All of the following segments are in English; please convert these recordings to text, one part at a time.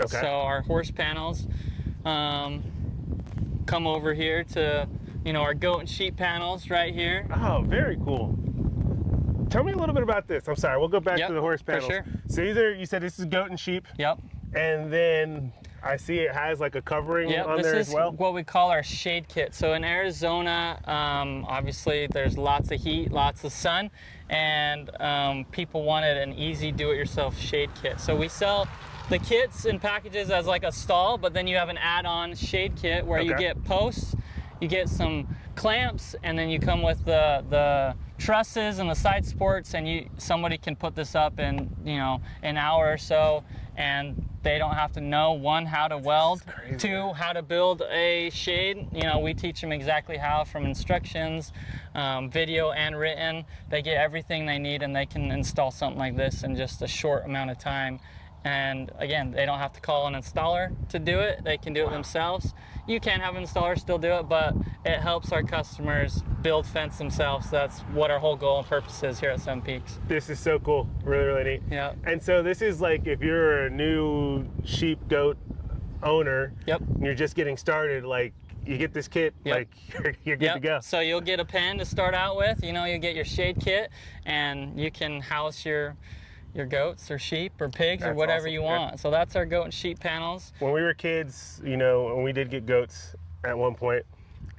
Okay. So our horse panels um, come over here to, you know, our goat and sheep panels right here. Oh, very cool. Tell me a little bit about this. I'm sorry, we'll go back Yep, to the horse panels. for sure. So either you said this is goat and sheep, Yep. and then I see it has like a covering Yep, on there as well. This is what we call our shade kit. So in Arizona, um, obviously there's lots of heat, lots of sun, and um, people wanted an easy do-it-yourself shade kit. So we sell the kits and packages as like a stall, but then you have an add-on shade kit where you get posts, you get some clamps, and then you come with the the trusses and the side supports, and you somebody can put this up in you know an hour or so, and they don't have to know one how to weld, two how to build a shade. You know, we teach them exactly how from instructions, um, video and written. They get everything they need, and they can install something like this in just a short amount of time. And again, they don't have to call an installer to do it. They can do it themselves. You can have an installer still do it, but it helps our customers build fence themselves. That's what our whole goal and purpose is here at Seven Peaks. This is so cool. Really, really neat. Yeah. And so this is like if you're a new sheep goat owner, Yep. and you're just getting started, like you get this kit, Yep. like you're, you're good Yep. to go. So you'll get a pen to start out with. You know, you get your shade kit, and you can house your your goats or sheep or pigs or whatever awesome. you Yeah. want. So that's our goat and sheep panels. When we were kids, you know, and we did get goats at one point,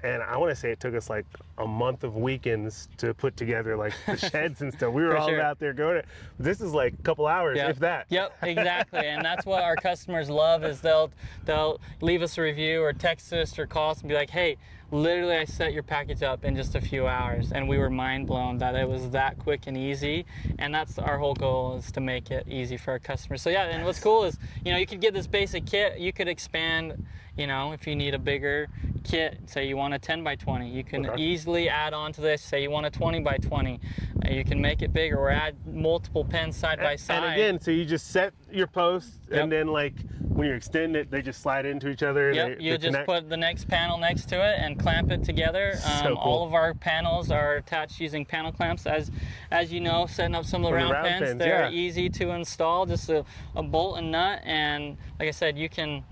and I want to say it took us like a month of weekends to put together like the sheds and stuff. We were all sure. out there going. This is like a couple hours, Yep. if that. Yep, exactly. and that's what our customers love is they'll they'll leave us a review or text us or call us and be like, hey, literally I set your package up in just a few hours and we were mind blown that it was that quick and easy. And that's our whole goal is to make it easy for our customers. So yeah, and what's cool is, you know, you could get this basic kit, you could expand, you know, if you need a bigger kit, say you want a 10 by 20, you can Okay. easily add on to this, say you want a 20 by 20. Uh, You can make it bigger or add multiple pens side by side. And again, so you just set your post, Yep. and then like when you extend it, they just slide into each other. Yep, they, you they just connect. put the next panel next to it and clamp it together. Um, So cool. All of our panels are attached using panel clamps. As as you know, setting up some of the From the round, round pens, they're yeah. easy to install. Just a, a bolt and nut, and like I said, you can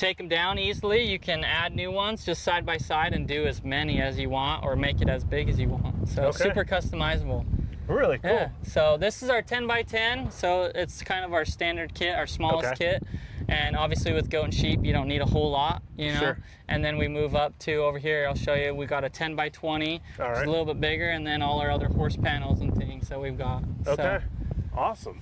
take them down easily. You can add new ones just side by side and do as many as you want, or make it as big as you want. So Okay. super customizable. Really cool. Yeah. So this is our 10 by 10. So it's kind of our standard kit, our smallest Okay. kit. And obviously with goat and sheep, you don't need a whole lot, you know. Sure. And then we move up to over here. I'll show you. We got a 10 by 20. All It's a little bit bigger, and then all our other horse panels and things that we've got. So, Okay. Awesome.